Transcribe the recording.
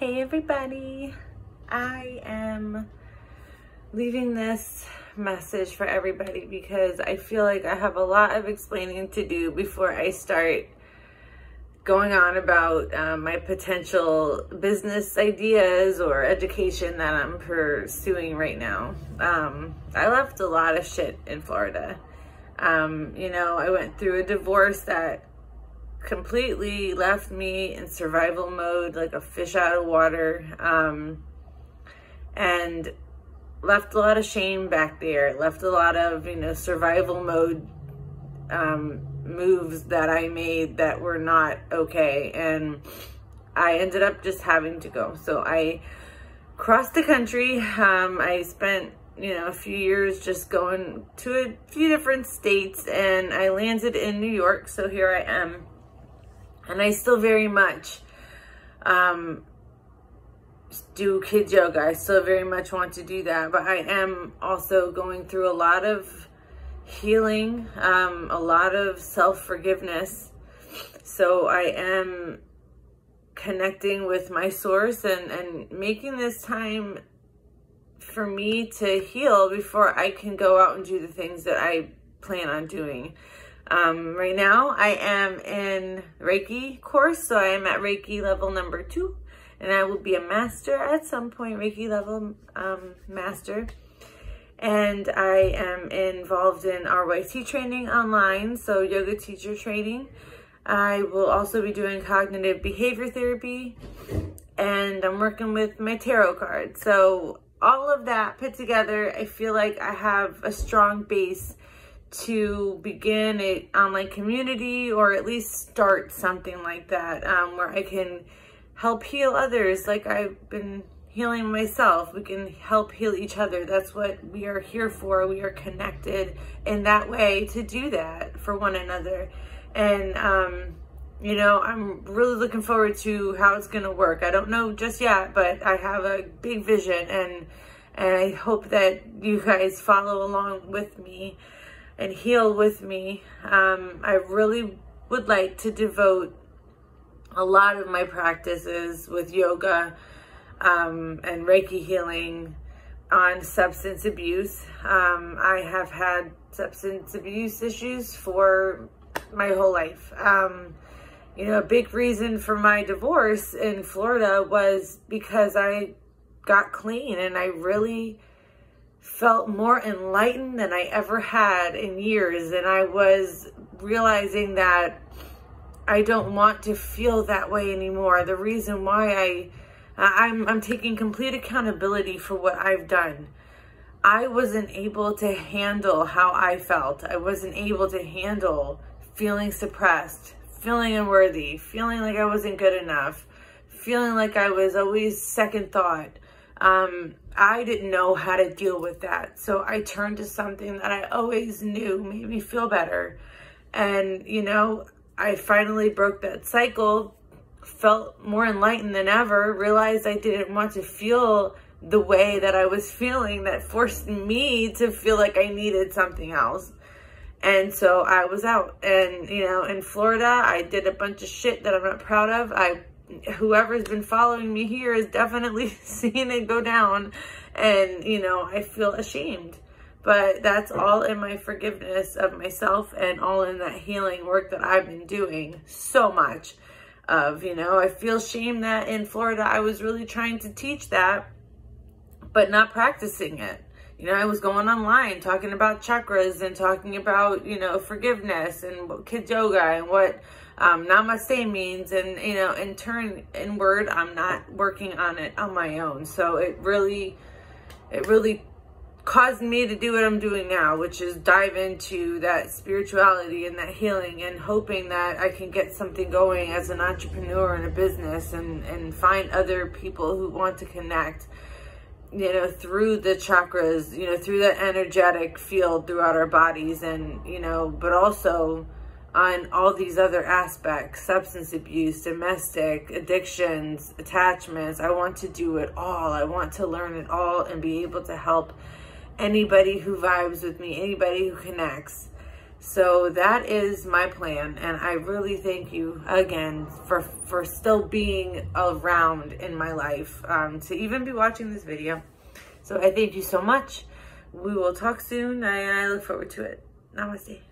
Hey everybody, I am leaving this message for everybody because I feel like I have a lot of explaining to do before I start going on about um, my potential business ideas or education that I'm pursuing right now. Um, I left a lot of shit in Florida. Um, you know, I went through a divorce that completely left me in survival mode, like a fish out of water. Um, and left a lot of shame back there, left a lot of, you know, survival mode um, moves that I made that were not okay. And I ended up just having to go. So I crossed the country. Um, I spent, you know, a few years just going to a few different states and I landed in New York. So here I am and I still very much um, do kids yoga. I still very much want to do that, but I am also going through a lot of healing, um, a lot of self-forgiveness. So I am connecting with my source and, and making this time for me to heal before I can go out and do the things that I plan on doing. Um, right now I am in Reiki course, so I am at Reiki level number two, and I will be a master at some point, Reiki level um, master. And I am involved in RYT training online, so yoga teacher training. I will also be doing cognitive behavior therapy, and I'm working with my tarot card. So all of that put together, I feel like I have a strong base to begin a online community or at least start something like that um, where I can help heal others like I've been healing myself. We can help heal each other. That's what we are here for. We are connected in that way to do that for one another. And, um, you know, I'm really looking forward to how it's going to work. I don't know just yet, but I have a big vision and, and I hope that you guys follow along with me and heal with me. Um, I really would like to devote a lot of my practices with yoga um, and Reiki healing on substance abuse. Um, I have had substance abuse issues for my whole life. Um, you know, a big reason for my divorce in Florida was because I got clean and I really felt more enlightened than I ever had in years. And I was realizing that I don't want to feel that way anymore. The reason why I, I'm, I'm taking complete accountability for what I've done. I wasn't able to handle how I felt. I wasn't able to handle feeling suppressed, feeling unworthy, feeling like I wasn't good enough, feeling like I was always second thought. Um, I didn't know how to deal with that. So I turned to something that I always knew made me feel better. And, you know, I finally broke that cycle, felt more enlightened than ever, realized I didn't want to feel the way that I was feeling that forced me to feel like I needed something else. And so I was out and, you know, in Florida, I did a bunch of shit that I'm not proud of. I whoever's been following me here has definitely seen it go down. And you know I feel ashamed. But that's all in my forgiveness of myself and all in that healing work that I've been doing so much of you know. I feel shame that in Florida I was really trying to teach that but not practicing it. You know, I was going online talking about chakras and talking about, you know, forgiveness and kids yoga and what um, namaste means. And, you know, in turn, inward, I'm not working on it on my own. So it really, it really caused me to do what I'm doing now, which is dive into that spirituality and that healing and hoping that I can get something going as an entrepreneur in a business and, and find other people who want to connect you know, through the chakras, you know, through that energetic field throughout our bodies and, you know, but also on all these other aspects, substance abuse, domestic, addictions, attachments. I want to do it all. I want to learn it all and be able to help anybody who vibes with me, anybody who connects. So that is my plan. And I really thank you again for, for still being around in my life um, to even be watching this video. So I thank you so much. We will talk soon I look forward to it. Namaste.